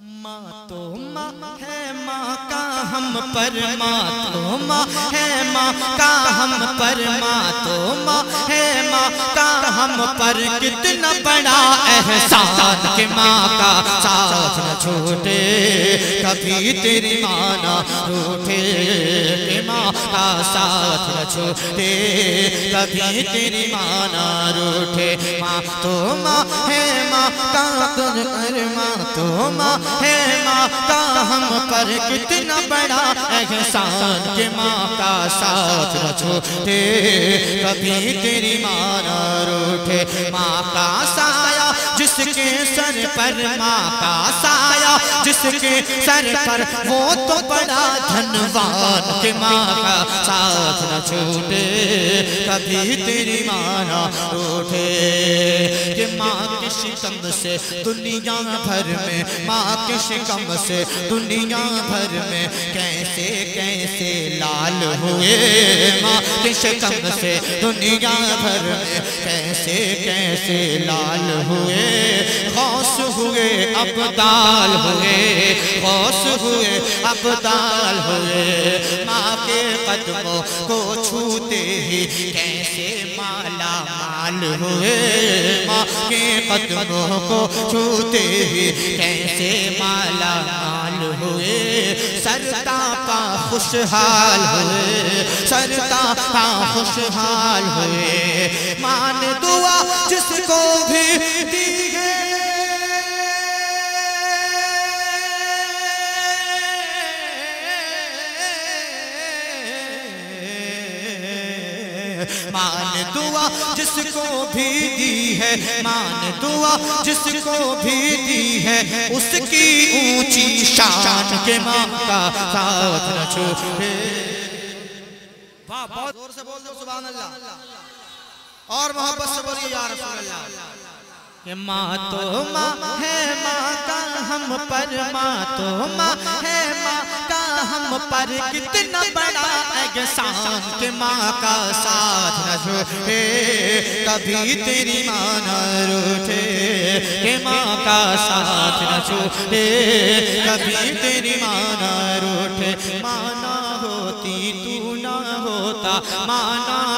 ماں تو ماں ہے ماں کا ہم پر ماں تو ماں ہے ماں کا ہم پر ماں تو ماں ہے ماں کا ہم پر کتنا بڑا احسان کہ ماں کا ساتھ نہ چھوٹے کبھی تیری ماں نہ روٹے کہ ماں کا ساتھ نہ چھوٹے کبھی تیری ماں نہ روٹے ماں تو ماں ہے ماں کا کرما تو ماں ہے ماں کا ہم پر کتنا بڑا احسان کہ ماں کا ساتھ رچو کبھی تیری ماں نہ روٹے ماں کا ساتھ جس کے سر پر ماں کا سایہ، جس کے سر پر وہ تو بڑا دھنوان کہ ماں کا ساتھ نہ چھوٹے، کبھی تیری ماں نہ روٹے۔ کہ ماں کے شکم سے دنیا بھر میں ماں کے شکم سے دنیا بھر میں کیسے کیسے لال ہوئے؟ ماں کے شکم سے دنیا بھر میں کیسے کیسے لال ہوئے؟ غوث ہوئے، ابدال ہوئے غوث ہوئے، ابدال ہوئے۔ ماں کے قدموں کو چھوتے ہی کیسے مالا مال ہوئے، ماں کے قدموں کو چھوتے ہی کیسے مالا مال ہوئے؟ سرتا پا خوشحال ہوئے، سرتا پا خوشحال ہوئے۔ مان دعا جس کو بھی دی ہے مان دعا جس کو بھی دی ہے مان دعا جس کو بھی دی ہے اس کی اونچی شان کے ماں کا ساتھ نہ چھوڑے۔ واہ بہت زور سے بول دو سبحان اللہ۔ اور محبت سے بولیے یا رسول اللہ۔ کہ ماں تو ماں ہے ماں کا ہم پر ماں تو ماں ہے ماں ہم پر کتنا بڑا احسان کہ ماں کا ساتھ نہ چھوٹے کبھی تیری ماں نہ روٹے۔ کہ ماں کا ساتھ نہ چھوٹے کبھی تیری ماں نہ ہوتا ماں نہ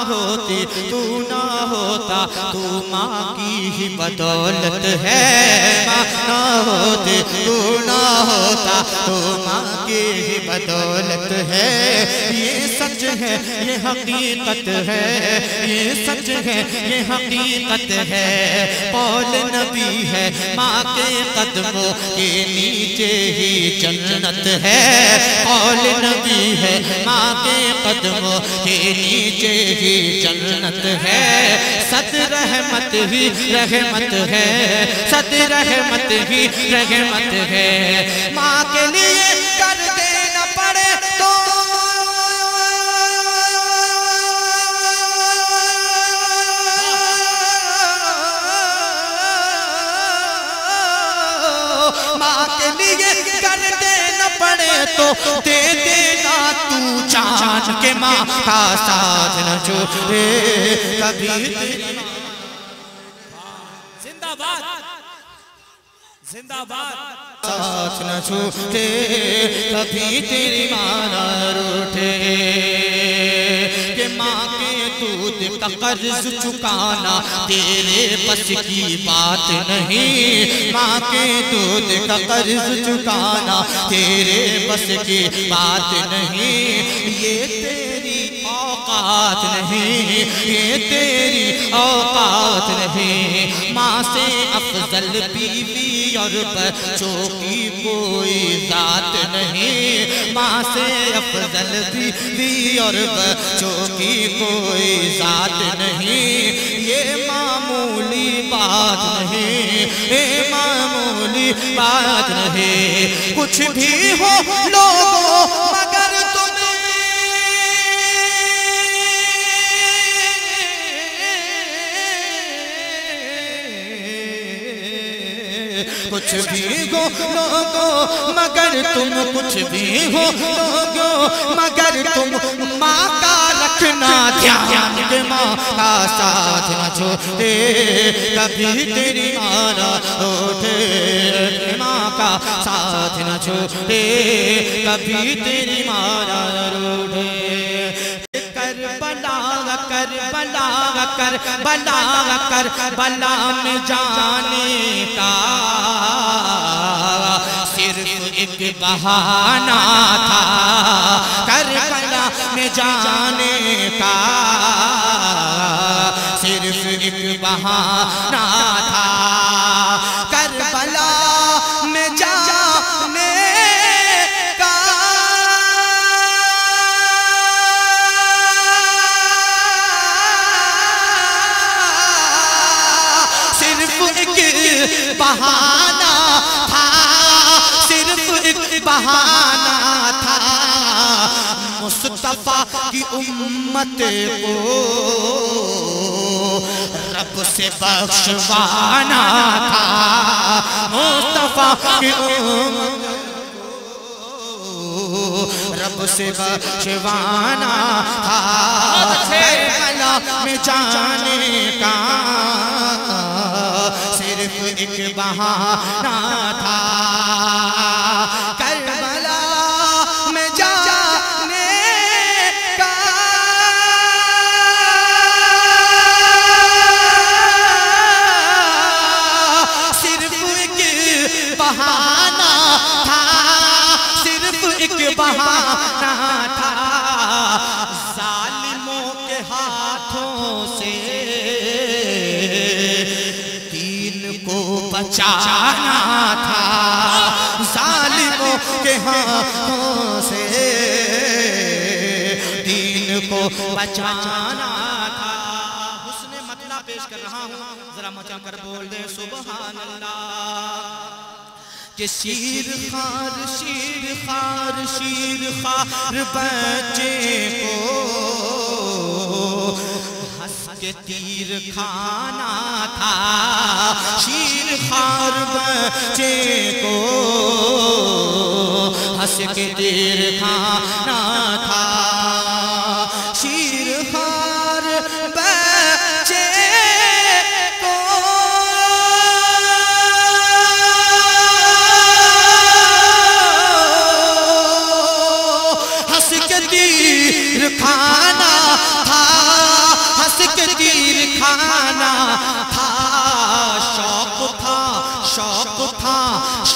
تو نہ ہوتا، تو ماں کی ہی بدولت ہے۔ ماں نہ تو نہ ہوتا، تو ماں کی ہی بدولت ہے۔ یہ سچ ہے، یہ حقیقت ہے۔ یہ سچ ہے، یہ حقیقت ہے۔ قول نبی ہے، ماں کے قدموں کے نیچے ہی جنت ہے۔ قول نبی ہے، ماں کے قدموں کے نیچے ہی جنت ہے۔ صد رحمت ہی رحمت ہے۔ صد رحمت ہی رحمت ہے۔ ماں کے لیے کر تو دے دینا تو چاند کے ماں کا ساتھ نہ چھوڑے کبھی زندہ باد زندہ باد ساتھ نہ چھوٹے کبھی تیری ماں نہ روٹے کہ ماں کے دودھ کا قرض چکانا، تیرے بس کی بات نہیں۔ ماں کے دودھ کا قرض چکانا، تیرے بس کی بات نہیں۔ یہ تیرے اوقات نہیں، یہ تیری اوقات نہیں۔ ماں سے افضل بیوی اور بچوں کی کوئی ذات نہیں۔ ماں سے افضل بیوی اور بچوں کی کوئی ذات نہیں۔ یہ معمولی بات نہیں، یہ معمولی بات نہیں۔ کچھ بھی ہو، لوگوں کچھ بھی ہو لوگو مگر تم کچھ بھی ہو لوگو مگر تم ماں کا رکھنا دھیان کہ ماں کا ساتھ نہ چھوٹے کبھی تیری مارا اٹھے، ماں کا ساتھ نہ چھوٹے کبھی تیری مارا روٹے کر، بلا کر بلا کر، بلا میں جانے کا صرف ایک بہانہ تھا، کر بلا میں جانے کا صرف ایک بہانہ بہانہ تھا صرف ایک بہانہ تھا۔ مصطفیٰ کی امت کو رب سے بخشوانا تھا۔ مصطفیٰ کی امت رب سے بخشوانا تھا۔ میں جانے کا ایک بہانہ تھا۔ بچانا تھا۔ ظالموں کے ہاتھوں سے دین کو بچانا تھا۔ حسن مطلع پیش کر رہا ہوں۔ ذرا مچا کر بول دے، سبحان اللہ۔ کہ شیر خار شیر خار شیر خار بچے کو کے تیر کھانا تھا۔ شیر خار بچے کو ہنس کے تیر کھانا تھا۔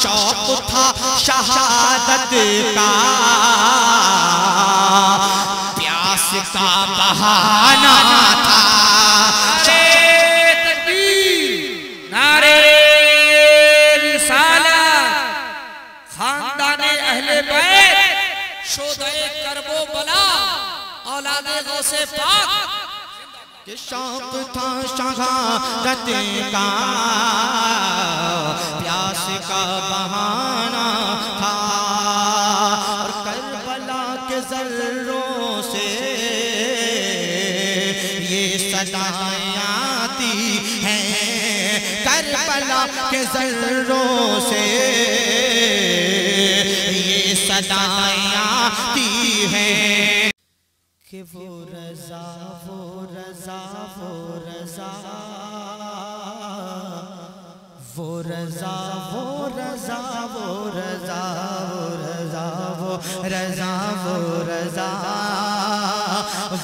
شوق تھا شہادت کا۔ پیاس کا بہانہ تھا۔ نعرے خاندان اہل بیت شودہ کرب و بلا، اولاد غوث پاک۔ کہ شوق تھا شہادت کا۔ پیاس کا بہانہ تھا۔ اور کربلا کے ذروں سے یہ صدائیں آتی ہیں۔ کربلا کے ذروں سے یہ صدائیں آتی ہیں۔ کہ وہ رضا، وہ رضا وہ رضا وہ رضا وہ رضا وہ رضا وہ رضا وہ رضا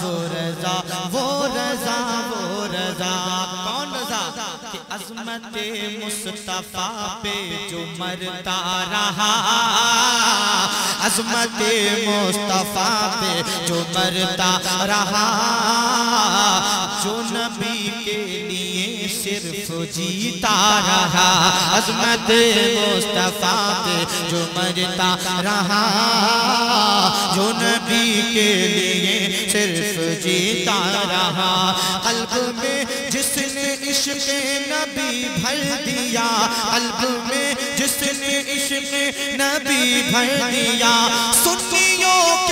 وہ رضا وہ رضا عظمت مصطفیٰ پہ جو مرتا رہا۔ عظمت مصطفیٰ پہ جو مرتا رہا۔ جو نبی کے لیے صرف جیتا رہا، عظمت مصطفیٰ پہ جو مرتا رہا، جو نبی کے لیے صرف جیتا رہا۔ قلب میں جس نے عشق نبی بھر دیا، قلب میں جس نے عشق نبی بھر دیا۔ سنیوں کے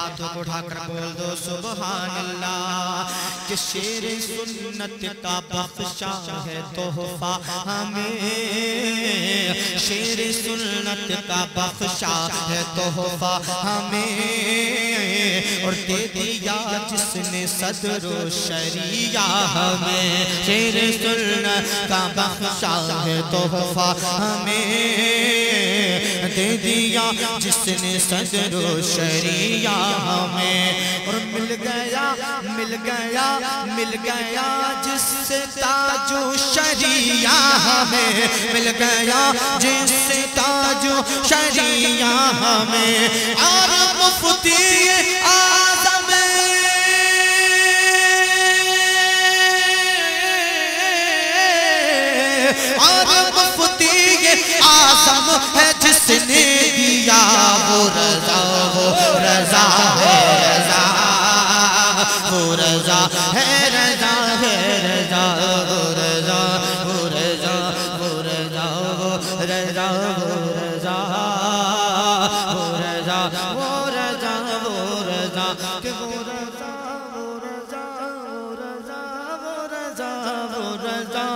اپنے ہاتھوں اٹھا کر بول دو، سبحان اللہ۔ کہ شیر سنت کا بخشا ہے تحفہ ہمیں۔ شیر سنت کا بخشا ہے تحفہ ہمیں۔ اور دے دیا جس نے صدر و شریعہ ہمیں۔ شیر سنت کا بخشا ہے تحفہ ہمیں۔ دے دیا جس نے صدر و شریعہ ہمیں اور مل گیا مل گیا مل گیا، جس سے تاج و شریعہ ہمیں مل گیا، جس سے تاج و شریعہ ہمیں اور مفتی آزم اور مفتی آزم ہے، جس نے دیا وہ رضا۔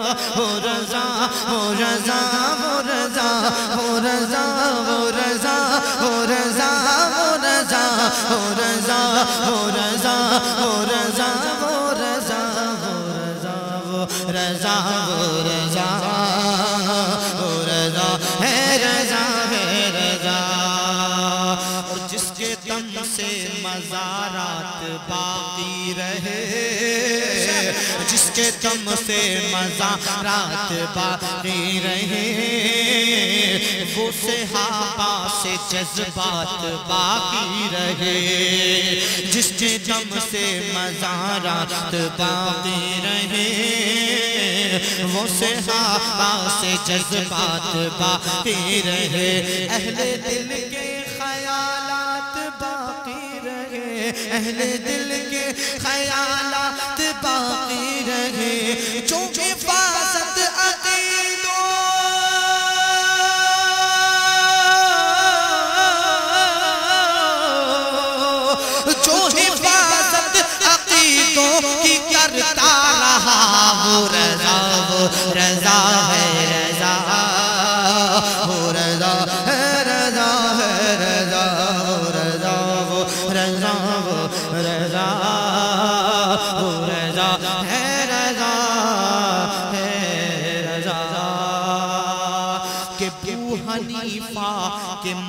رضا وہ رضا وہ رضا وہ رضا وہ رضا وہ رضا وہ رضا وہ رضا وہ رضا وہ رضا وہ جس کے دم سے مزارات باقی رہے۔ وہ صحابہ سے جذبات باقی رہے۔ جس کے دم سے مزارات باقی رہے۔ وہ صحابہ سے جذبات باقی رہے۔ اہل دل کے خیالات باقی رہے۔ اہل دل کے خیالات باقی رہے جو حفاظت عقیدوں جو حفاظت عقیدوں کی کرتا رہا وہ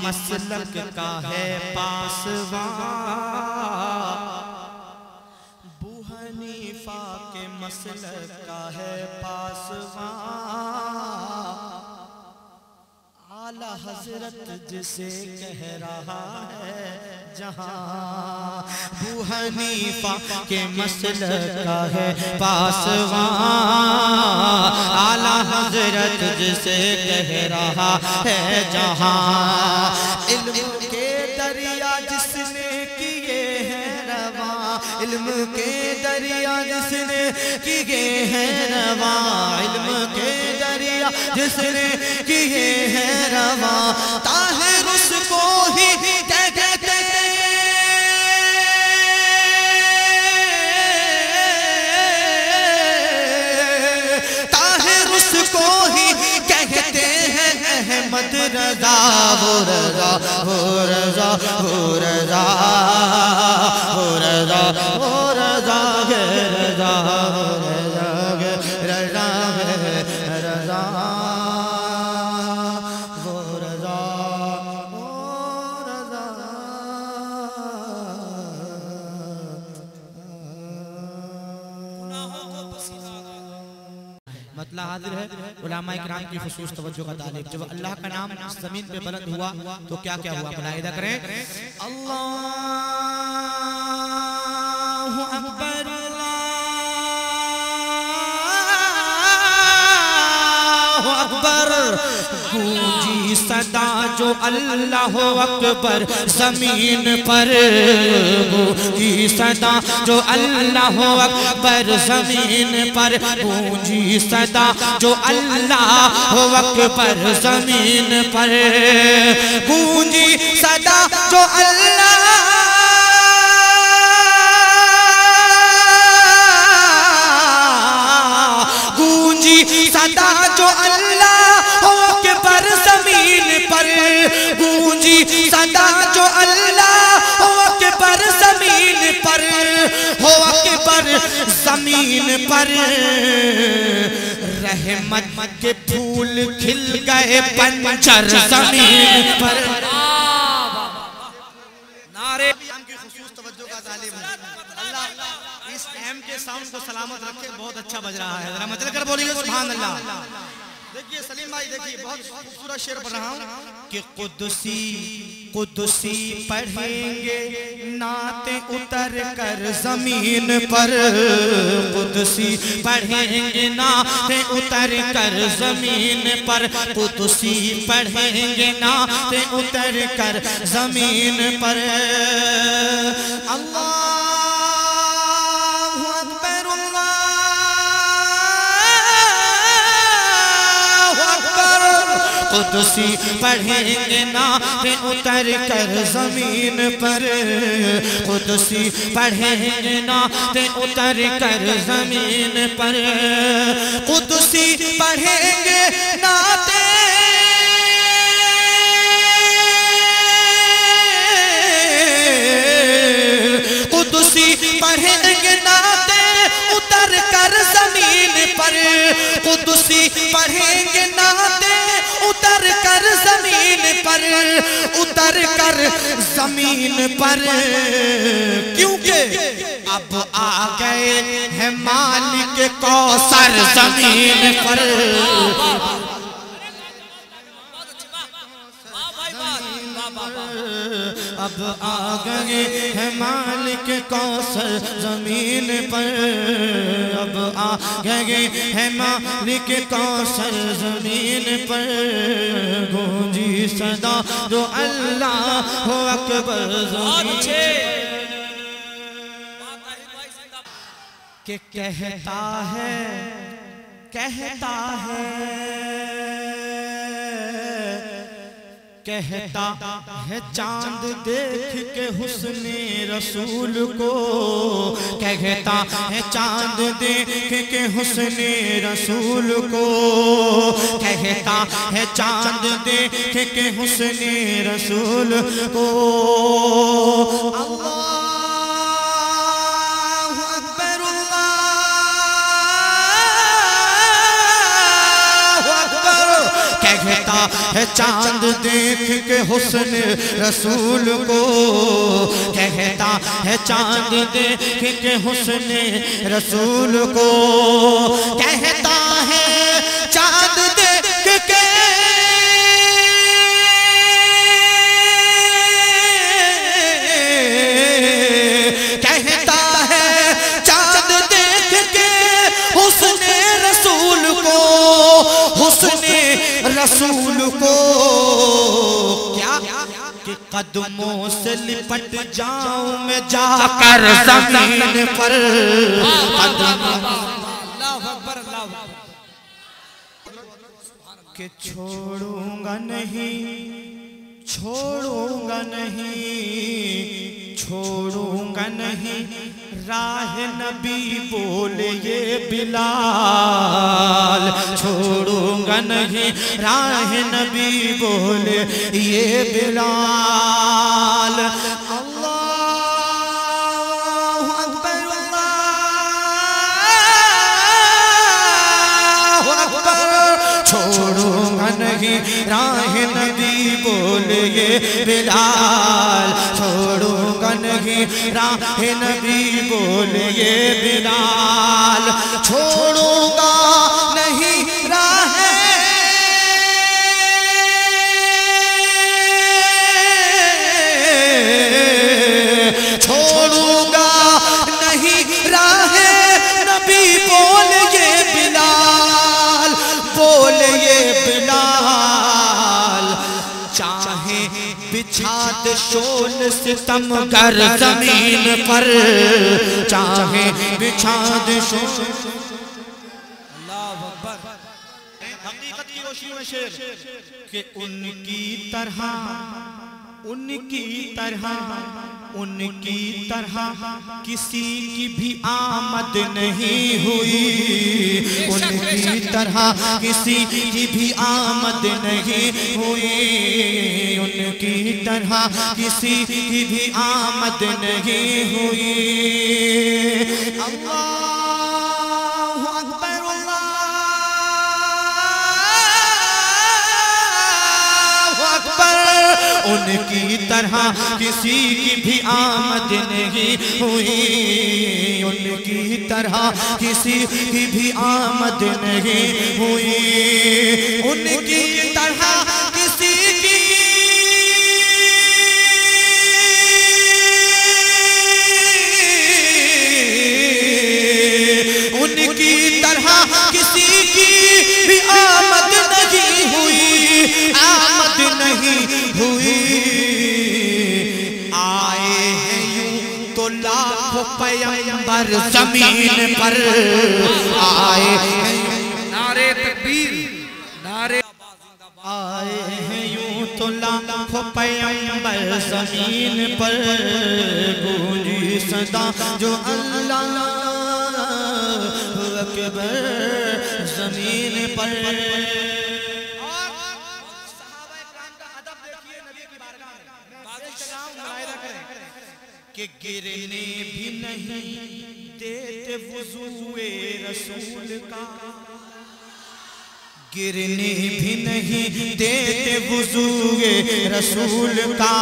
مسلک کا ہے پاسوان بو حنیفہ کے مسلک کا ہے پاسوان اعلی حضرت جسے کہہ رہا ہے۔ جہاں بو حنیفہ کے مسلک کا ہے پاسوان اعلی حضرت جسے کہہ رہا ہے جہاں۔ علم کے دریا جس نے کیے ہیں رواں۔ علم کے دریا جس نے کیے ہیں رواں۔ علم کے دریا جس نے کیے ہیں رواں۔ طاہر اس کو ہی Hurza, Hurza, Hurza, Hurza, Hurza, Hurza, Hurza, علماء اکرام کی خصوص توجہ کا طالب جب اللہ کا نام زمین پہ بلند ہوا تو کیا کیا ہوا؟ ملاحظہ کریں۔ اللہ اکبر اللہ اکبر۔ گونجی صدا جو اللہ اکبر زمین پر گونجی صدا جو اللہ اکبر زمین پر گونجی صدا جو اللہ اکبر زمین پر گونجی صدا جو اللہ گونجی صدا جو اللہ اکبر زمین پر گونجی صدا جو اللہ ہو اکبر زمین پر، ہو اکبر زمین پر۔ رحمت کے پھول کھل گئے پنچر زمین پر۔ نعرے ہم کی خصوص توجہ کا ظالم ہے اللہ، اس ایم کے ساؤنڈ کو سلامت رکھے، بہت اچھا بج رہا ہے۔ ذرا مچل کر بولیے، سبحان اللہ۔ دیکھیے سلیم بھائی، دیکھیے، بہت خوبصورت شعر پڑھ رہا ہوں۔ کہ قدسی قدسی پڑھیں گے نعتیں اتر کر زمین پر۔ قدسی پڑھیں گے نعتیں اتر کر زمین پر۔ قدسی پڑھیں گے نعتیں اتر کر زمین پر۔ اللہ قدسی پڑھیں گے نعتیں اتر کر زمین پر۔ قدسی پڑھیں گے نعتیں اتر کر زمین پر۔ قدسی پڑھیں گے نعتیں قدسی پڑھیں گے نعتیں اتر کر زمین پر۔ قدسی پڑھیں گے نعتیں زمین پر، اتر کر زمین پر۔ کیونکہ اب آ گئے ہیں مالک کوثر زمین پر۔ اب آ گئے ہیں مالک کوثر زمین پر۔ اب آ گئے ہیں مالک کوثر زمین پر۔ گونجی صدا جو اللہ ہو اکبر زمین۔ باد۔ کہ کہتا ہے کہتا ہے۔ کہتا ہے، چاند دیکھ کے حسن رسول کو کہتا ہے، چاند دیکھ کے حسن رسول کو کہتا ہے، چاند دیکھ کے حسن رسول کو اللہ کہتا ہے، چاند دیکھ کے حسن رسول کو کہتا ہے، چاند دیکھ کے حسن رسول کو کہتا رسول کو کیا؟ کہ قدموں سے لپٹ جاؤں میں جا کر زمین پر۔ کہ چھوڑوں گا نہیں، چھوڑوں گا نہیں۔ چھوڑوں گا نہیں راہ نبی بولے یہ بلال چھوڑوں گا نہیں راہ نبی بولے یہ بلال چھوڑوں گا نہیں راہ نبی بولے یہ بلال راہ نبی بولیے بلال چھوڑوں گا نہیں باد شول ستم کر زمین پر۔ چاہے بچھا دے اللہ اکبر۔ حقیقت کی روشنی میں شیر۔ کہ ان کی طرح ان کی طرح، ان کی طرح کسی کی بھی آمد نہیں ہوئی۔ ان کی طرح کسی کی بھی آمد نہیں ہوئی۔ ان کی طرح کسی کی بھی آمد نہیں ہوئی۔ اللہ ان کی طرح کسی کی بھی آمد نہیں ہوئی۔ ان کی طرح کسی کی بھی آمد نہیں ہوئی۔ ان کی پیمبر زمین پر آئے ہیں۔ نعرے تکبیر نعرے آئے ہیں یوں تو لاکھ پیمبر زمین پر گونجی صدا جو اللہ اکبر زمین پر۔ کہ گرنے بھی نہیں دیتے وضوئے رسول کا۔ گرنے بھی نہیں دیتے وضوئے رسول کا۔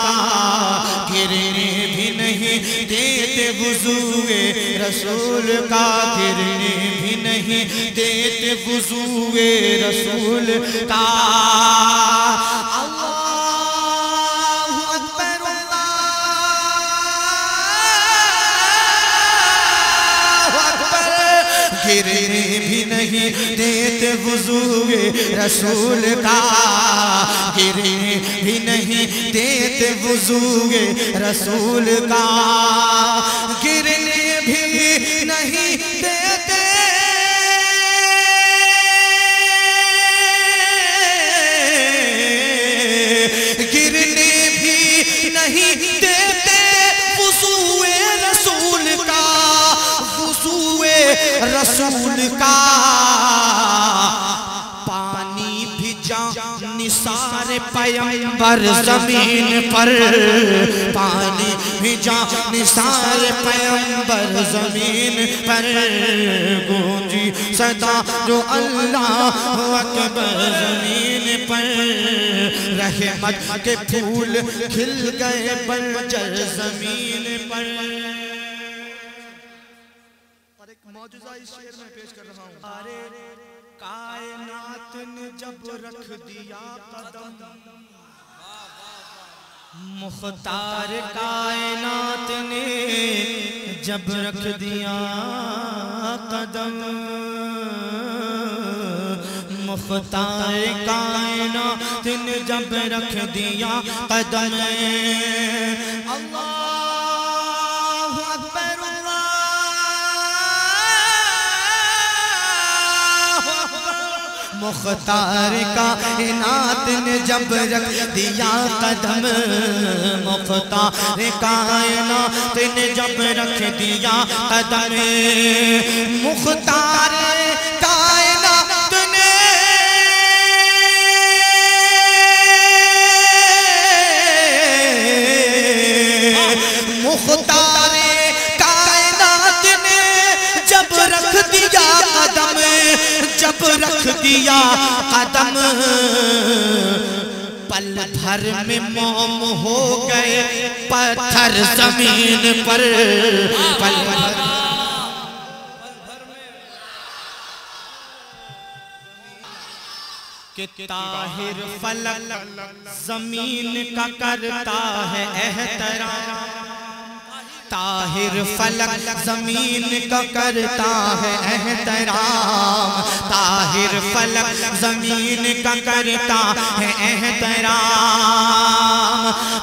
گرنے بھی نہیں دیتے وضوئے رسول کا۔ گرنے بھی نہیں دیتے وضوئے رسول کا۔ نہیں دیتے وضوئے رسول کا۔ گرنے بھی نہیں دیتے وضوئے رسول کا۔ گرنے بھی نہیں دیتے۔ گرنے بھی نہیں دیتے وضوء رسول کا۔ وضوء رسول کا۔ پیمبر زمین پر پانی بھی جان نثار پیمبر زمین پر۔ گونجی صدا جو اللہ اکبر زمین پر۔ رحمت کے پھول کھل گئے بنجر زمین پر۔ اور ایک معجزہ اس شعر میں پیش کر رہا ہوں۔ ارے کائنات نے جب رکھ دیا قدم۔ مختار کائنات نے جب رکھ دیا قدم۔ مختار کائنات نے جب رکھ دیا قدم۔ اللہ مختار کا کائنات نے جب رکھ دیا قدم، مختار کائنات نے جب رکھ دیا قدم، مختار دیا قدم پل بھر میں موم ہو گئے پتھر زمین پر پل بھر کہ طاہر فلک زمین کا کرتا ہے احترام طاہر فلک زمین کا کرتا ہے احترام۔ طاہر فلک زمین کا کرتا ہے احترام۔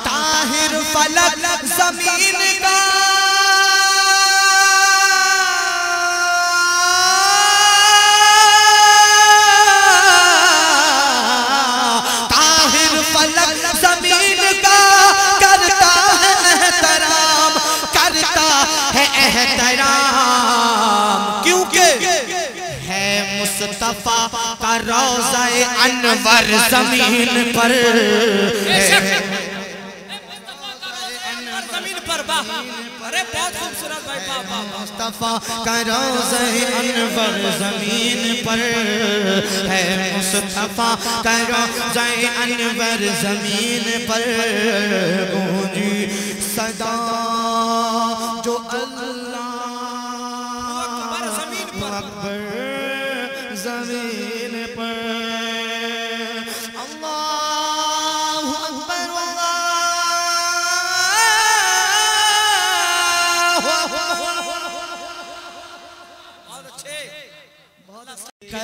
طاہر فلک زمین کا مصطفیٰ کا روزہ انور زمین پر۔ مصطفیٰ کا روزہ انور زمین پر ہے مصطفیٰ کا روزہ انور زمین پر۔ گونجی صدا جو اللہ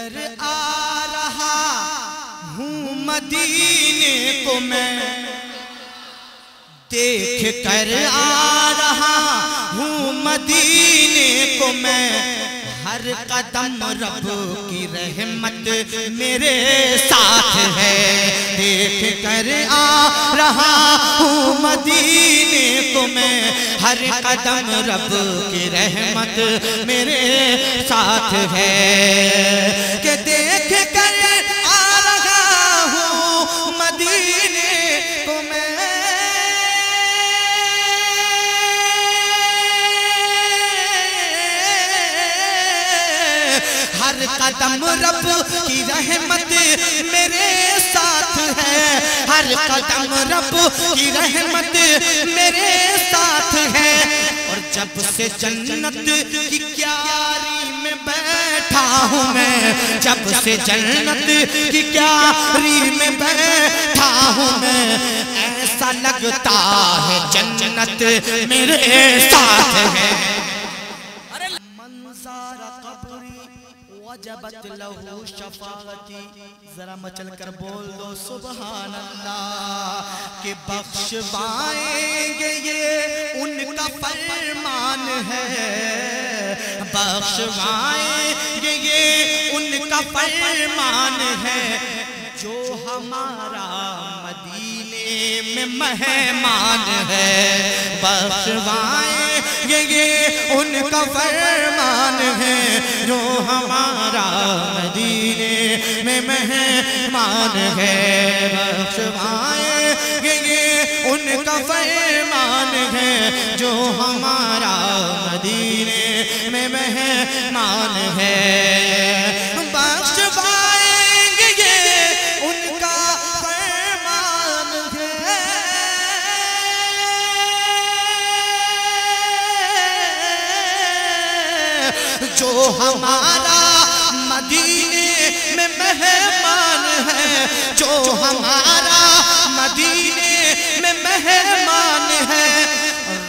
کر آ رہا ہوں مدینے کو میں۔ دیکھ کر آ رہا ہوں مدینے کو میں۔ ہر قدم رب کی رحمت میرے ساتھ ہے۔ دیکھ کر آ رہا ہوں مدینے کو میں۔ ہر قدم رب کی رحمت میرے ساتھ ہے۔ کہ دیکھ کر آ رہا ہوں مدینے کو میں۔ ہر قدم رب کی رحمت میرے ساتھ ہے ہر قدم رب کی رحمت میرے ساتھ ہے۔ اور جب سے جنت کی کیاری میں بیٹھا ہوں میں، جب سے جنت کی کیاری میں بیٹھا ہوں میں، ایسا لگتا ہے جنت میرے ساتھ ہے۔ وجبت لہو شفاعتی. ذرا مچل کر بول دو سبحان اللہ کہ بخشوائیں گے یہ ان کا فرمان ہے۔ بخشوائیں گے یہ ان کا فرمان ہے۔ جو ہمارا مدینے میں مہمان ہے بخشوائیں گے یہ ان کا فرمان ہے۔ جو ہمارا مدینے میں مہمان ہے بخشوائے گے یہ ان کا فرمان ہے جو ہمارا مدینے میں مہمان ہے۔ ہمارا مدینے میں مہمان ہے جو ہمارا مدینے میں مہمان ہے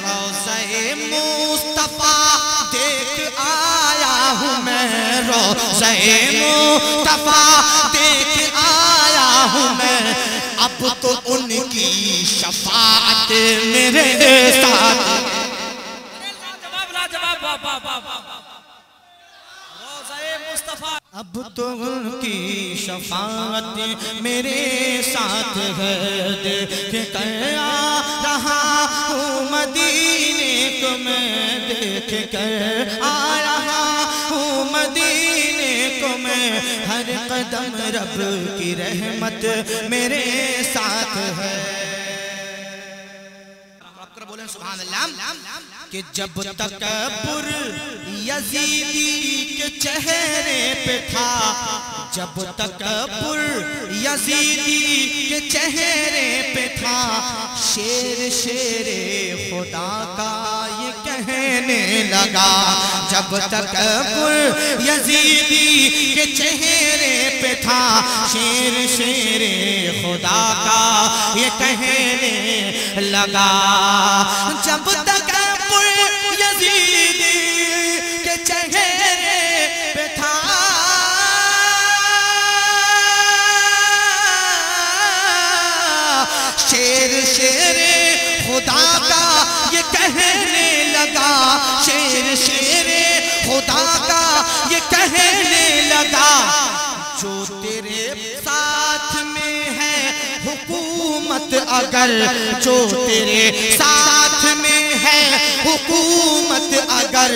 روزہ مصطفیٰ دیکھ آیا ہوں میں روزہ مصطفیٰ دیکھ آیا ہوں میں اب تو ان کی شفاعت میرے ساتھ لاجواب لاجواب با با با با روزہ مصطفیٰ اب تو ان کی شفاعت میرے ساتھ ہے۔ دیکھ کر آ رہا ہوں مدینے کو میں۔ دیکھ کر آ رہا ہوں مدینے کو میں۔ ہر قدم رب کی رحمت میرے ساتھ ہے۔ بولیں سبحان اللہ کہ جب تک پر یزیدی کے چہرے پہ تھا جب تک پر یزیدی کے چہرے پہ تھا شیر شیر خدا کا کہنے لگا۔ جب تک پل یزیدی کے چہرے پہ تھا، شیر شیر خدا کا یہ کہنے لگا۔ جب تک پل یزیدی کے چہرے پہ تھا، شیر شیر خدا کا یہ کہنے لگا، شیر شیر خدا کا یہ کہنے لگا۔ جو تیرے ساتھ میں ہے حکومت، اگر جو تیرے ساتھ میں ہے حکومت، اگر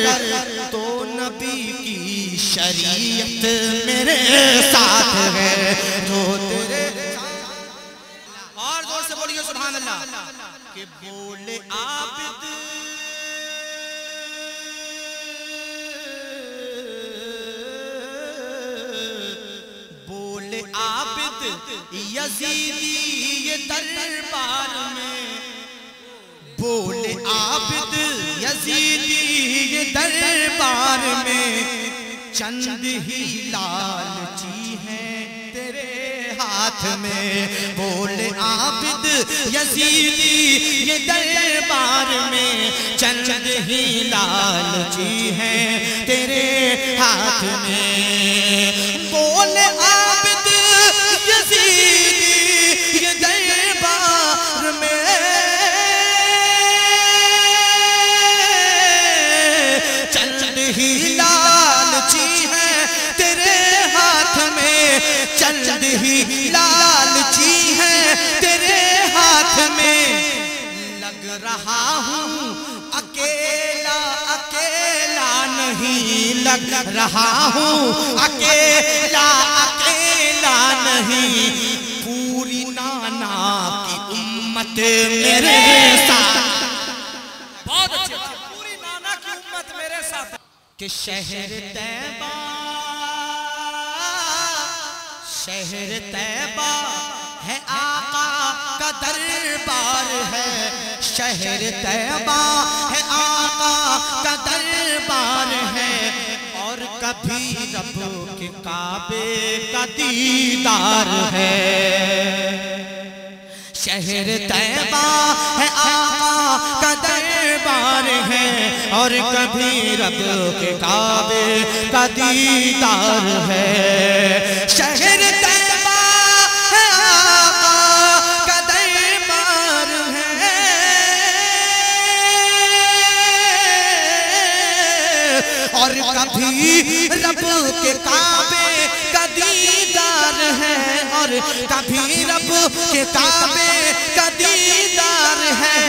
تو نبی کی شریعت میرے ساتھ ہے۔ جو تیرے اور زور سے بولیے، سبحان اللہ، کہ بولے عابد عابد یزیدی یہ دربار میں۔ بولے عابد، یزیدی یہ دربار میں۔ چند ہی لالچی ہیں تیرے ہاتھ میں۔ بولے عابد، یزیدی یہ دربار میں۔ چند ہی لالچی ہیں تیرے ہاتھ میں۔ رہا ہوں۔ اکیلا اکیلا نہیں لگ رہا ہوں۔ اکیلا اکیلا نہیں۔ پوری نانا کی امت میرے ساتھ۔ بہت اچھے پوری نانا کی امت میرے ساتھ۔ کہ شہر تیبہ شہر تیبہ دربار ہے، شہر تیبہ ہے، آقا کا دربار ہے۔ اور کبھی رب کے کعبے کا دیدار ہے۔ شہر طیبہ ہے، آقا کا دربار ہے۔ اور کبھی رب کے کعبے کا دیدار ہے۔ شہر رب کے کعبے کا دیدار ہے اور کبھی رب کے کعبے کا دیدار ہے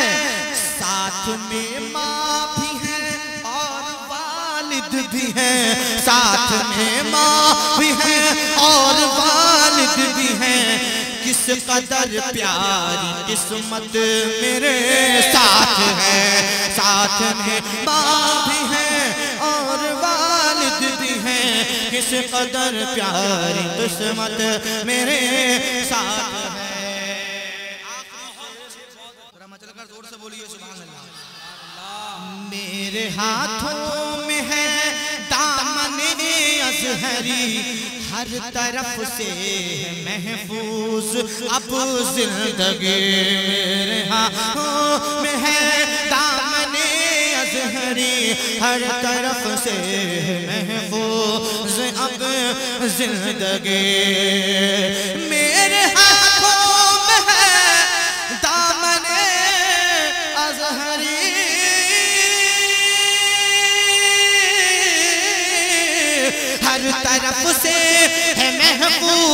ساتھ میں ماں بھی ہے اور والد بھی ہے ساتھ میں ماں بھی ہے اور والد بھی ہے کس قدر پیاری قسمت میرے ساتھ ہے۔ ساتھ میں ماں کس قدر پیاری قسمت میرے ساتھ ہے۔ ذرا مچل کر زور سے بولیے سبحان اللہ۔ میرے ہاتھوں میں ہے دامن ازہری ہر طرف سے محفوظ اب زندگی میرے ہاتھوں میں ہے دامن ازہری ہر طرف سے محفوظ اب زندگی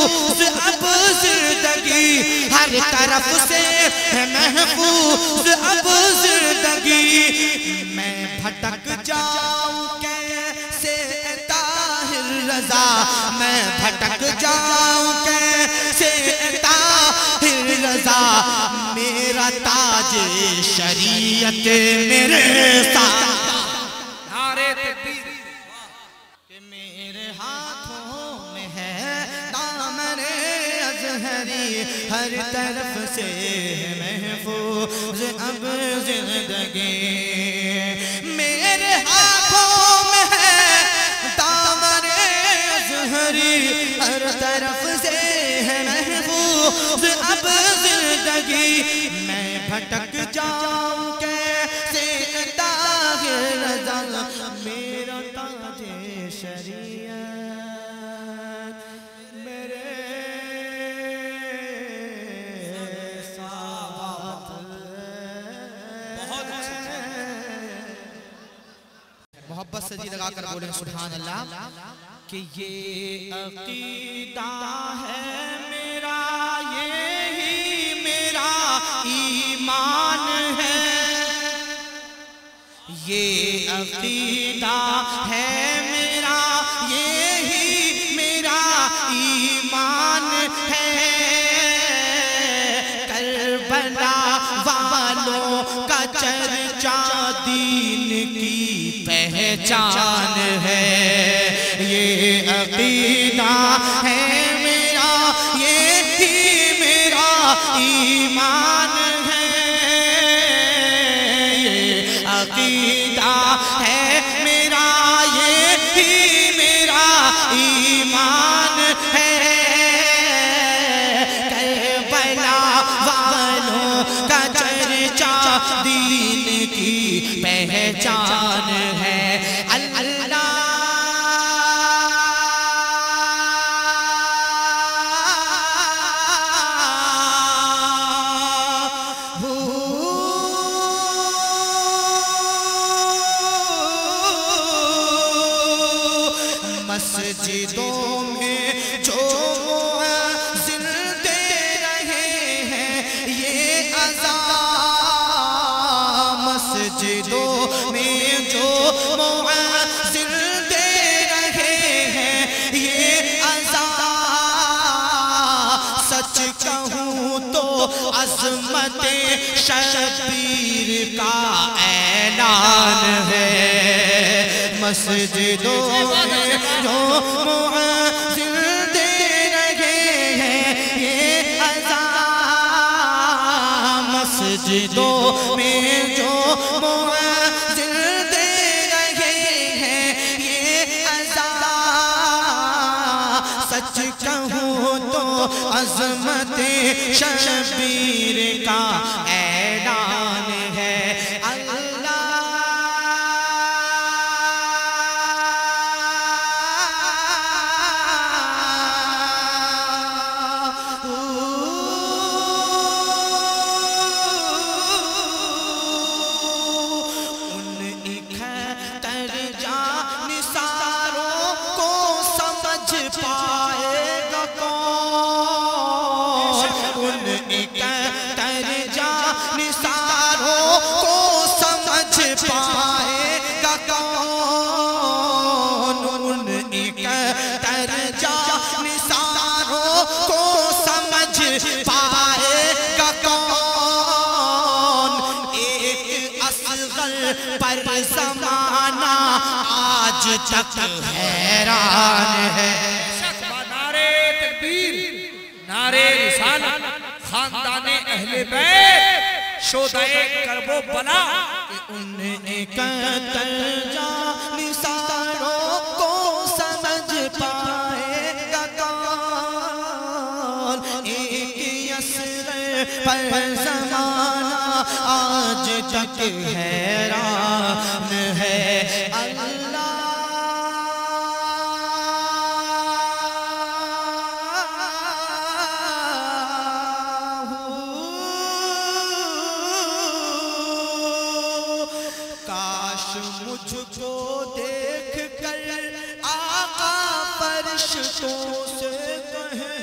محفوظ اب زندگی ہر طرف سے محفوظ اب زندگی میں بھٹک جاؤں کیسے طاہر رضا؟ میں بھٹک جاؤں کیسے طاہر رضا؟ میرا تاج شریعت میرے ساتھ ازہری ہر طرف سے محفوظ اب زندگی میرے ہاتھوں میں ہے دامن ازہری ہر طرف سے محفوظ اب زندگی میں بھٹک جاؤں کیسے طاہر رضا میرا سجی لگا کر بولیں سبحان اللہ، کہ یہ عقیدہ ہے میرا، یہی میرا ایمان ہے۔ یہ عقیدہ ہے پہچان ہے یہ عقیدہ ہے۔ مسجدوں میں جو مؤذن دے رہے ہیں، یہ عذاب مسجدوں میں جو مؤذن دے رہے ہیں، یہ عذاب سچ کہوں تو عظمت شبیر کا اعلان تک حیران ہے۔ نعرے تکبیر، نعرے رسالت، خاندان اہل بیت، شودہ کرب و بلا ان اکتر جا نثاروں کو سمجھ پائے گا کون؟ ایک یسر پر زمانہ آج تک حیران آقا فرشتوں سے کہیں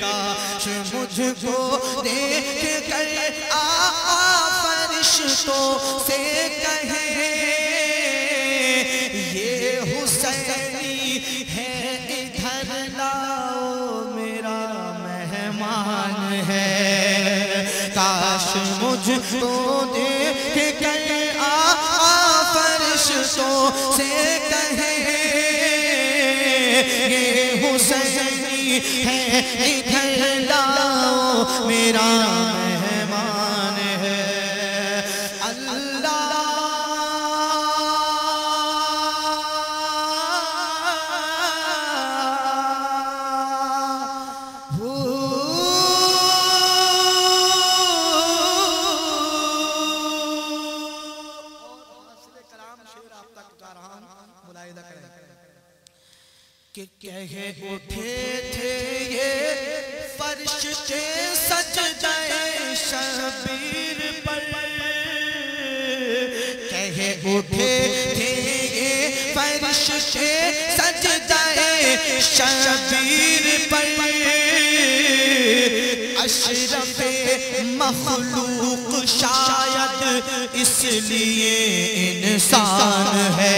کاش مجھ کو دیکھ کر آقا فرشتوں سے کہیں یہ حسینی ہے ادھر لاؤ میرا مہمان ہے، کاش مجھ کو دیکھ کر فرشتوں سے کہیں یہ حسینی ہے ادھر لاؤ میرا اٹھے تھے یہ فرشتے سجدہ شبیر پر۔ کہے اٹھے تھے یہ فرشتے سجدہ شبیر پر۔ اشرف مخلوق شاید اس لیے انسان ہے۔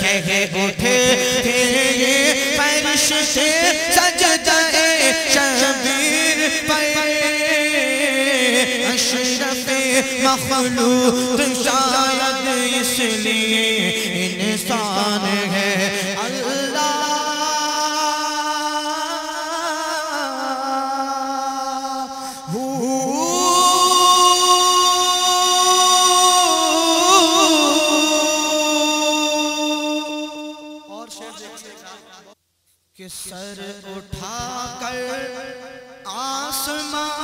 کہے اٹھے تھے سے سج جائے شبیر پے۔ اشرف مخلوق شاید اس لیے سر اٹھا کر آسمان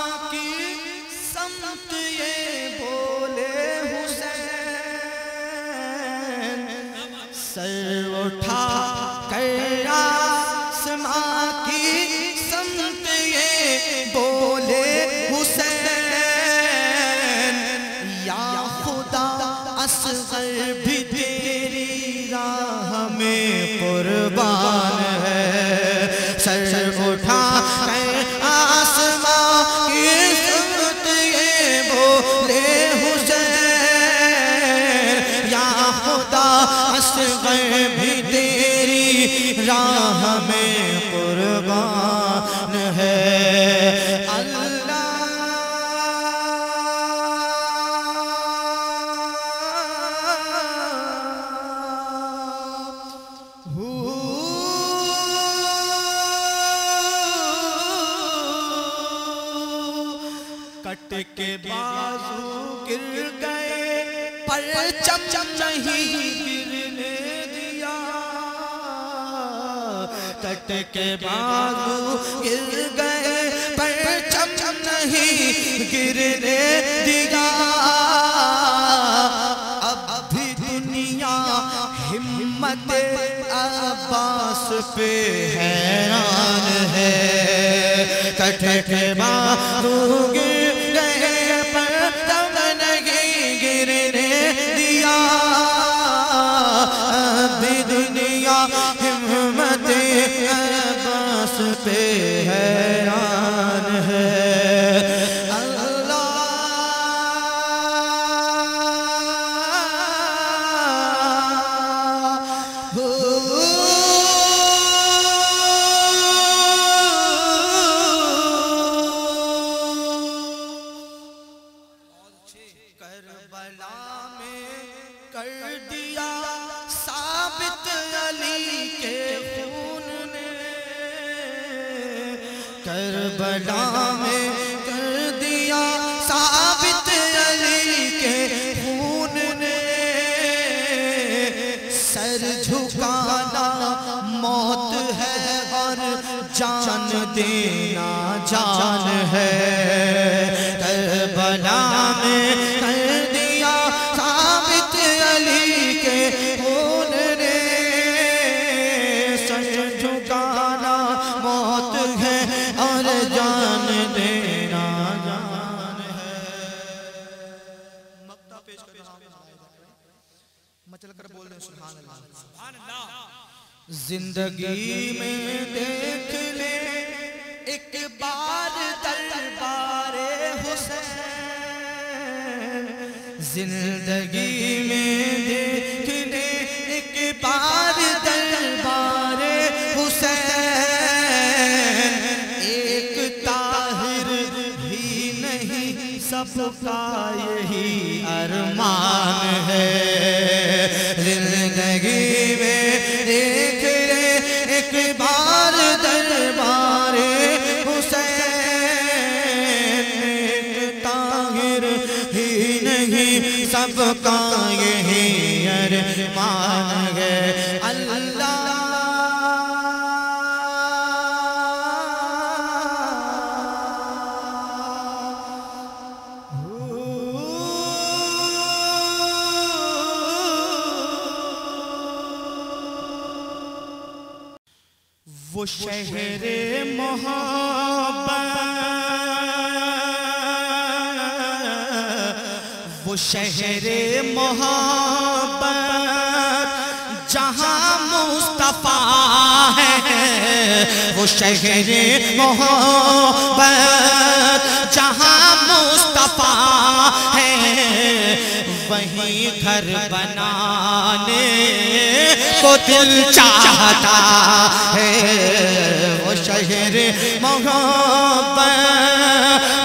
گرنے دیا۔ اب بھی دنیا ہمت عباس پہ حیران ہے۔ کٹھ کے وہ شہر محبت وہ شہر محبت جہاں مصطفیٰ ہے وہ شہر محبت کو دل چاہتا ہے۔ وہ شہر محبت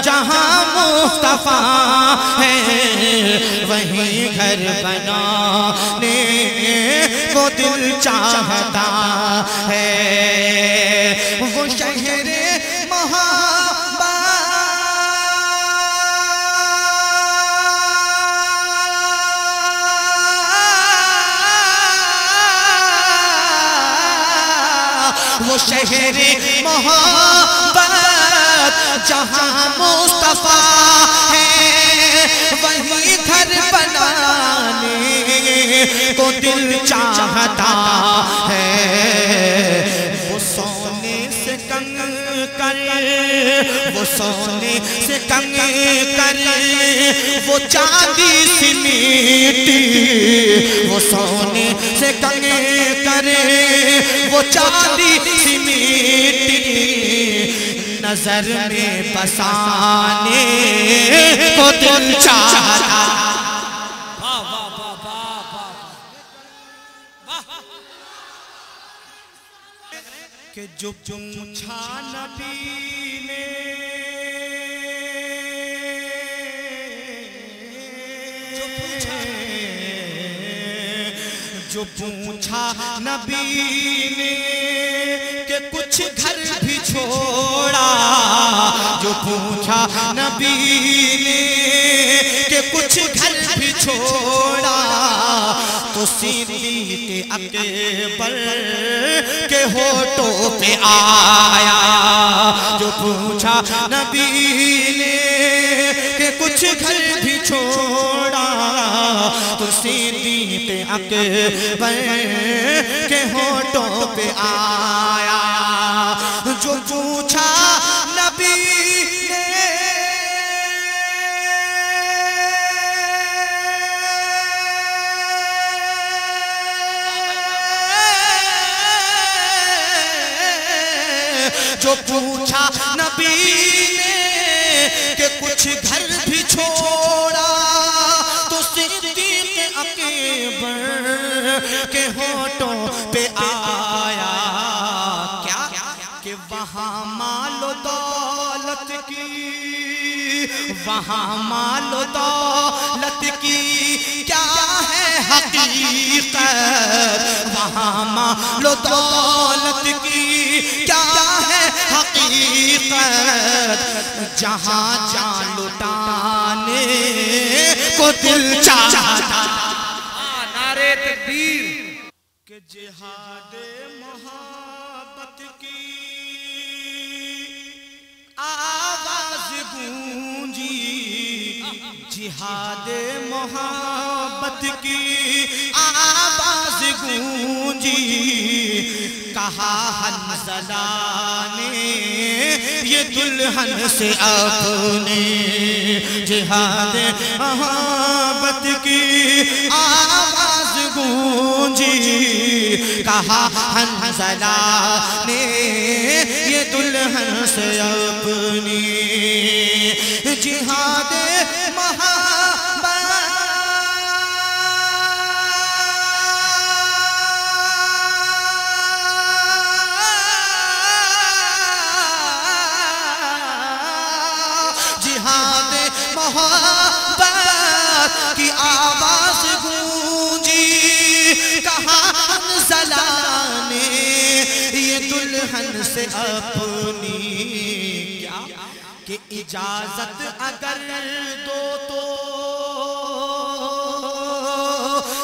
جہاں مصطفیٰ ہے۔ وہیں گھر بنانے کو دل چاہتا ہے۔ وہ شہر شہر محبت جہاں مصطفیٰ ہے، وہی گھر بنانے کو دل چاہتا ہے۔ وہ سونے سے کنگ کر، وہ سونے سے کنگ کر۔ وہ چاندی سی میٹی، وہ سونے سے کنگ کر۔ وہ چاندی سی نظر میں بسانے کو دل چاہتا۔ واہ واہ کہ جو پوچھا نبی نے جو پوچھا نبی نے کچھ گھر بھی چھوڑا۔ جو پوچھا نبی نے کہ کچھ گھر بھی چھوڑا، تو صدیق اکبر کے ہوٹوں پہ آیا۔ جو پوچھا نبی نے کہ کچھ گھر بھی چھوڑا، تو صدیق اکبر کے ہوٹوں پہ آیا۔ پوچھا نبی نے۔ جو پوچھا نبی نے کہ کچھ گھر بھی چھوڑا تو صدیق اکبر کے ہوٹوں وہاں مال و دولت کی کیا ہے حقیقت؟ وہاں مال و دولت کی کیا ہے حقیقت؟ جہاں جان لٹانے کو دل چاہتا ہاں نعرے تکبیر۔ کہ جہاد محبت کی آواز جہاد محبت کی آواز گونجی۔ کہا حنزلہ نے یہ دلہن سے اپنے جہاد محبت کی آواز گونجی۔ کہا حنزلہ نے یہ دلہن سے اپنی جہاد سے اپنی کیا کہ اجازت اگر دو تو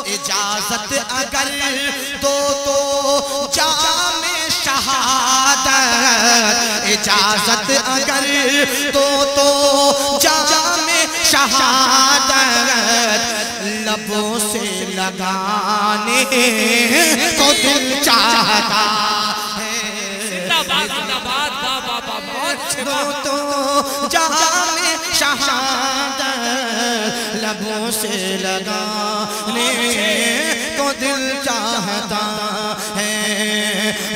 اجازت اگر دو تو جام شہادت اجازت اگر دو تو جام شہادت لبوں سے لگانے کو دل چاہتا بہت تو جہاں میں شہادت لبوں سے لگانے کو دل چاہتا ہے۔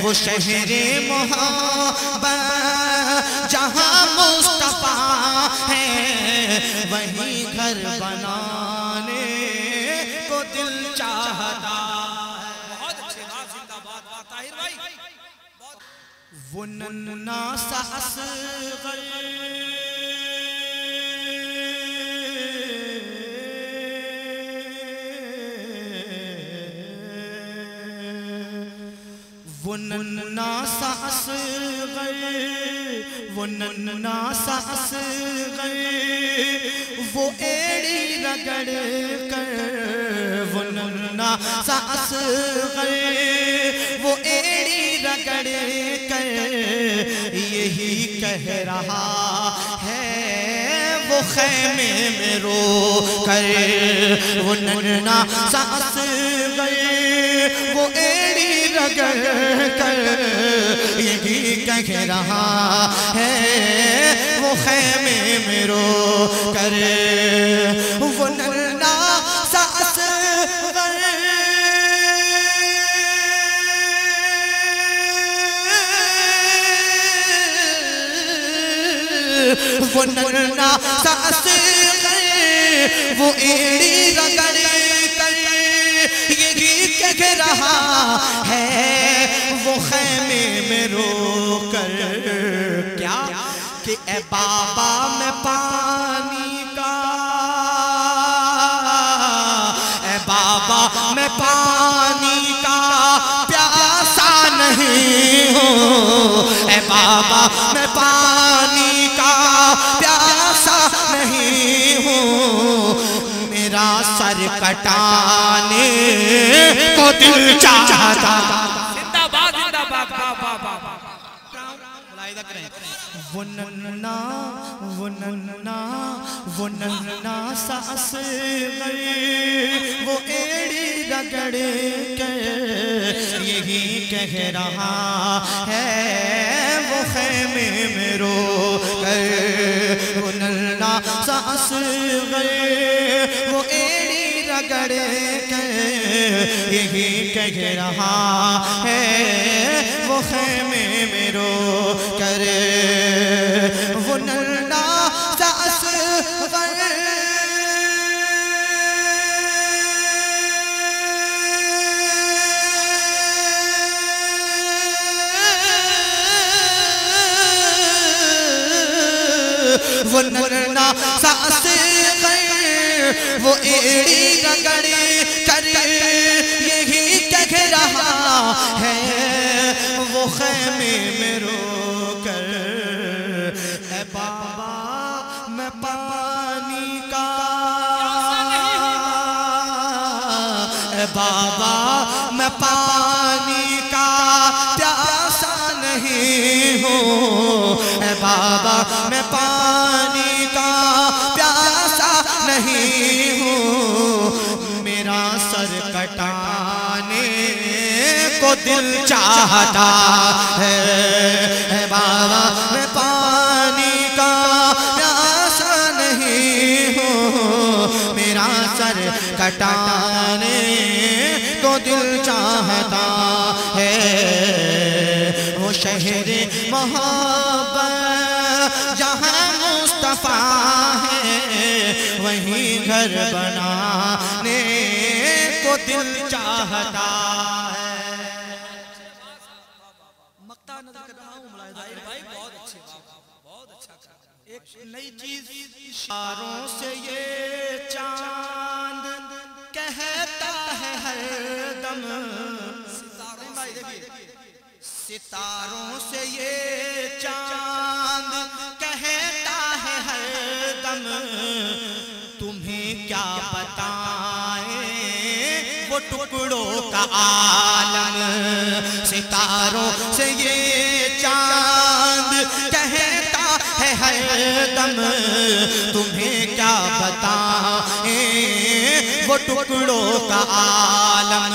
وہ شہر محبت جہاں مصطفیٰ ہے وہیں كنا الناس أصغر ظن الناس أصغر ظن الناس أصغر وہ ایڑی رگڑ کر وہ ننا أصغر وہ رگڑ کر یہی کہہ رہا ہے، وہ خیمے میں رو کر۔ وہ ننا سا اصغر وہ ایڑی رگڑ کر۔ یہی کہہ رہا ہے، وہ خیمے میں رو کر۔ وہ ننا سا وہ ایڑی رگڑ کر یہی کہہ رہا ہے، وہ خیمے میں رو کر۔ کیا؟ کہ اے بابا میں پانی کا۔ اے بابا میں پانی کا پیاسا نہیں ہوں۔ اے بابا میں پانی سر کٹانے کو دل چاہتا۔ زندہ باد باد ملاحظہ کریں۔ وہ ایڑی کے یہی کہہ رہا ہے۔ وہ خیمے میں رو کر وہ ننا سا اصغر وہ ایڑی کے یہی کہہ رہا ہے، وہ خیمے میں رو کر۔ وہ ننا سا اصغر وہ ننا وہ ایڑی رگڑ کر یہی کہہ رہا ہے، وہ خیمے میں رو کر۔ اے بابا، میں پانی کا اے بابا، میں پانی کا پیاسا نہیں ہوں۔ اے بابا، میں پانی دل چاہتا ہے۔ اے بابا، میں پانی کا پیاسا نہیں ہوں۔ میرا سر کٹانے کو دل چاہتا ہے۔ وہ شہر محبت جہاں مصطفیٰ ہے، وہیں گھر بنانے کو دل چاہتا ہے مقتا نظر کر رہا ہوں ملاحظہ طاہر بھائی بہت اچھے بات بہت اچھا کہا ایک نئی چیز، اشاروں سے یہ چاند کہتا ہے ہر دم۔ ستاروں سے یہ چاند کہتا ہے ہر دم۔ تمہیں کیا بتائیں؟ وہ ٹکڑوں کا عالم۔ ستاروں سے یہ دم تمہیں کیا بتائیں؟ وہ ٹکڑوں کا عالم۔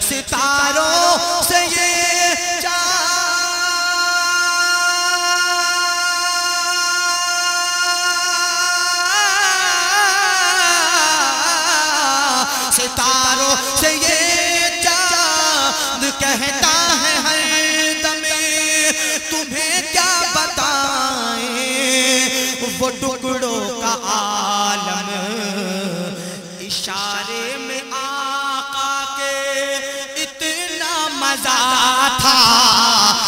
ستاروں سے یہ ستاروں ستاروں سے یہ چاند کہتا ہے ہر دم تمہیں وہ ٹکڑوں کا عالم۔ اشارے میں آقا کے اتنا مزہ تھا۔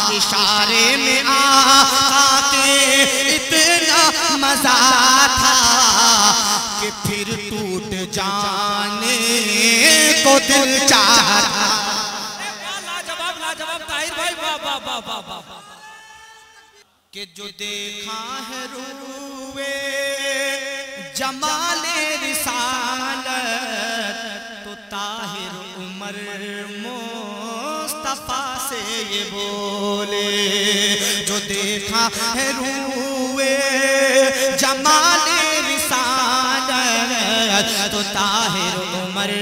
اشارے میں آقا کے اتنا مزہ تھا کہ پھر ٹوٹ جانے کو دل چاہتا لاجواب لاجواب، طاہر بھائی واہ واہ واہ واہ واہ۔ کہ جو دیکھا ہے روے جمال رسالت تو طاہر عمر مصطفیٰ سے یہ بولے جو دیکھا ہے روے جمال رسالت تو طاہر عمر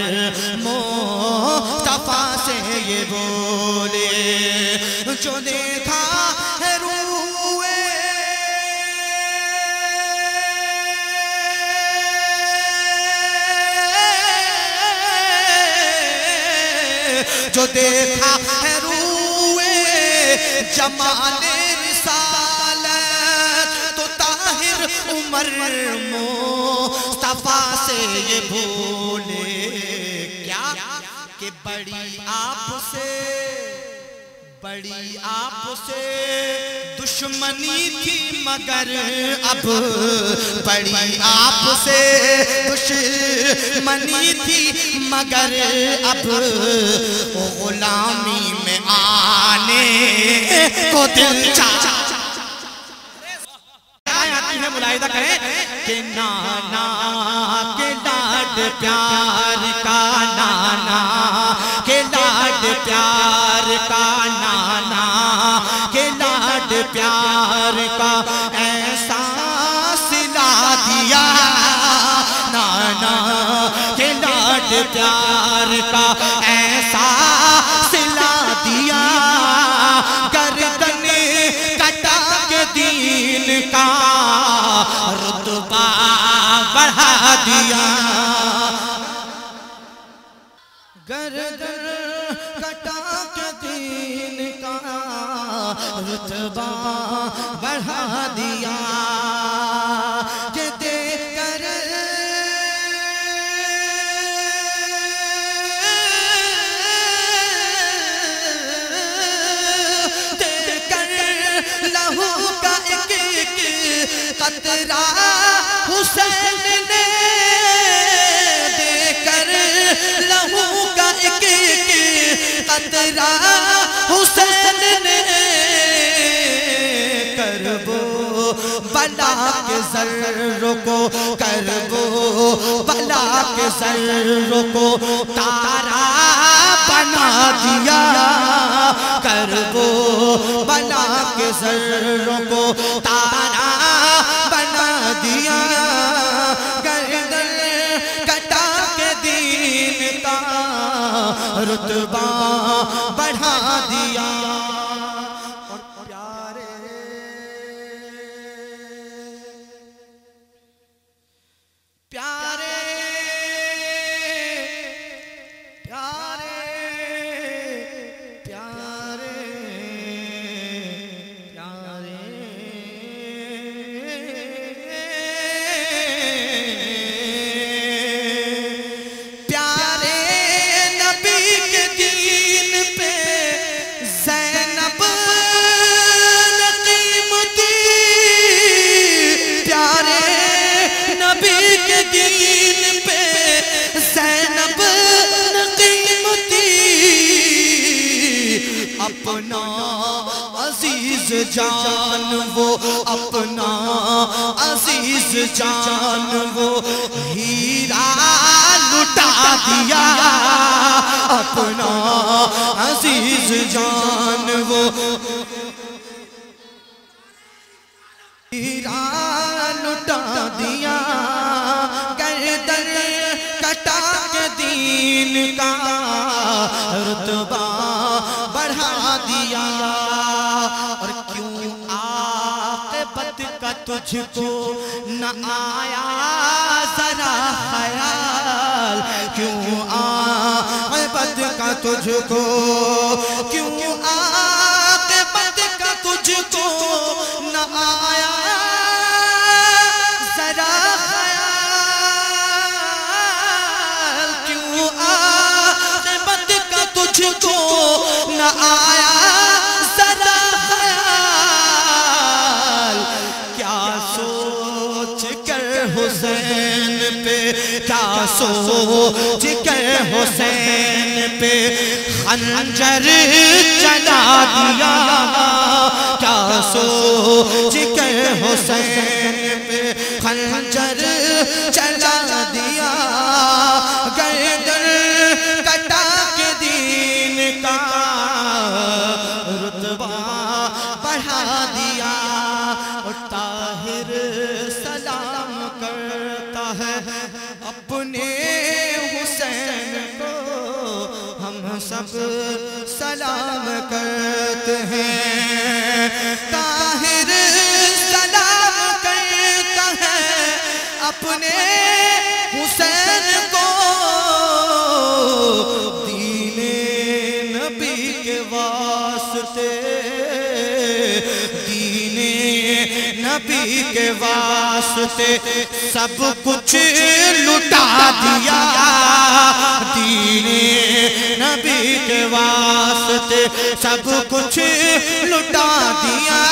مصطفیٰ سے یہ بولے جو دیکھا دیکھا ہے روے جمال رسالت تو طاہر عمر مصطفیٰ سے یہ بھولے کیا کہ بڑی آپ سے، بڑی آپ سے دشمنی تھی مگر اب بڑی آپ سے دشمنی تھی مگر اب غلامی میں آنے کو دل چاہتا آتی ہے ملاحظہ کریں کہ نانا کے لاڈ پیار رتبہ بڑھا دیا۔ کہ دیکھ کر۔ دیکھ کر۔ لہو کا ایک ایک قطرہ حسین نے دے کر۔ لہو کا ایک ایک قطرہ بلا کے ذروں کو کربو بلا کے ذروں کو تارا بنا دیا کربو بلا کے ذروں کو تارا بنا دیا۔ گردن کٹا کے دین کا رتبہ بڑھا دیا۔ جان وہ اپنا عزیز جان وہ ہیرا لٹا دیا اپنا عزیز جان وہ ہیرا لٹا دیا گردن کٹا کے دین کا رتبہ بڑھا تجھ کو نہ آیا ذرا خیال۔ کیوں تجھ کو کیوں عاقبت کا تجھ کو نہ آیا ذرا خیال؟ کیوں عاقبت کا تجھ کو نہ آیا سو جگر حسین پہ خنجر چلا دیا۔ کیا سو جگر حسین پہ خنجر چلا کے واسطے سب کچھ لٹا دیا۔ دین نبی کے واسطے سب کچھ لٹا دیا۔